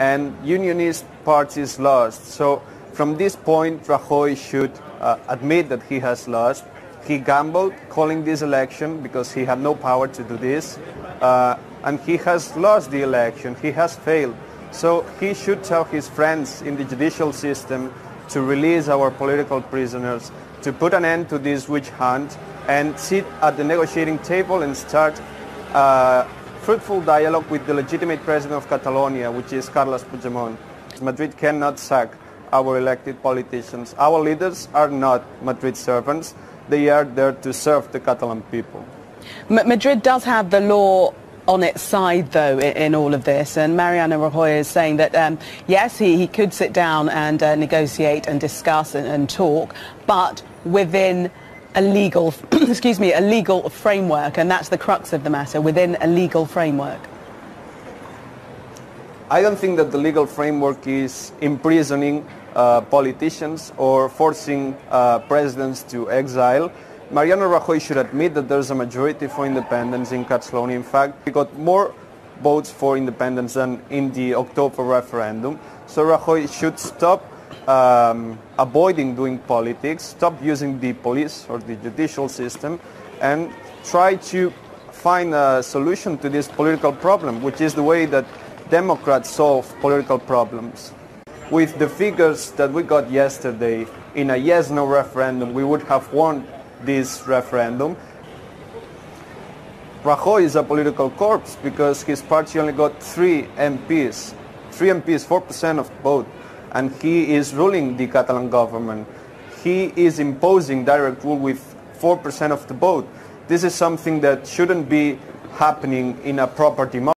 and unionist parties lost. So from this point, Rajoy should uh, admit that he has lost. He gambled calling this election because he had no power to do this. Uh, and he has lost the election. He has failed. So he should tell his friends in the judicial system to release our political prisoners, to put an end to this witch hunt, and sit at the negotiating table and start uh, fruitful dialogue with the legitimate president of Catalonia, which is Carles Puigdemont. Madrid cannot sack our elected politicians. Our leaders are not Madrid servants. They are there to serve the Catalan people. M- Madrid does have the law on its side, though, in, in, all of this. And Mariano Rajoy is saying that, um, yes, he, he could sit down and uh, negotiate and discuss and, and talk, but within a legal, excuse me, a legal framework, and that's the crux of the matter, within a legal framework. I don't think that the legal framework is imprisoning uh, politicians or forcing uh, presidents to exile. Mariano Rajoy should admit that there's a majority for independence in Catalonia. In fact, we got more votes for independence than in the October referendum. So Rajoy should stop um, avoiding doing politics, stop using the police or the judicial system, and try to find a solution to this political problem, which is the way that Democrats solve political problems. With the figures that we got yesterday in a yes-no referendum, we would have won this referendum. Rajoy is a political corpse because his party only got three MPs, three MPs, 4% of vote and he is ruling the Catalan government. He is imposing direct rule with 4% of the vote. This is something that shouldn't be happening in a proper democracy.